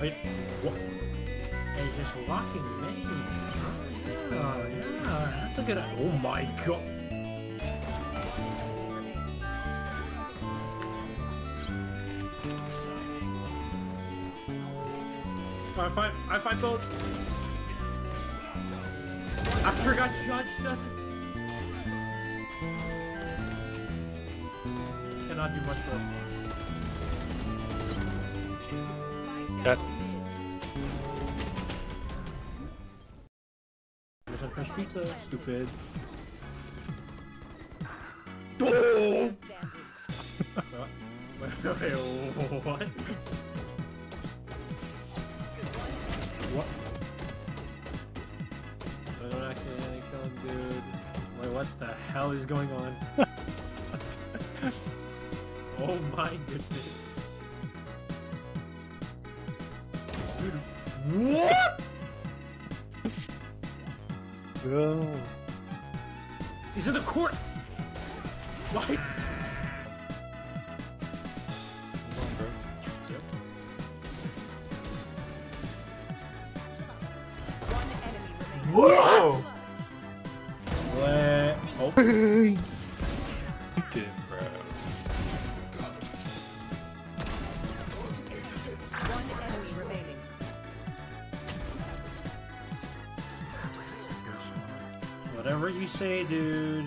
Wait, what? Hey, just locking me. Oh, yeah, yeah, that's a good. Oh my god. I fight, I fight both. I forgot Judge doesn't. Cannot do much more. That There's some fresh pizza. Stupid. Oh! Standing. Wait, wait, wait, what? What? Accidentally kill him, dude. Wait, what the hell is going on? oh my goodness. Dude, what? no. He's in the court. Why? One. Whoa! Whatever you say, dude.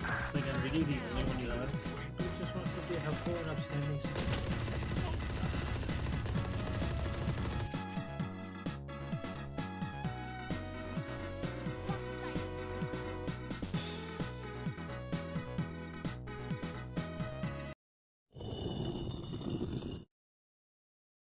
I'm really the only one you have. Who just wants to be helpful and upstanding.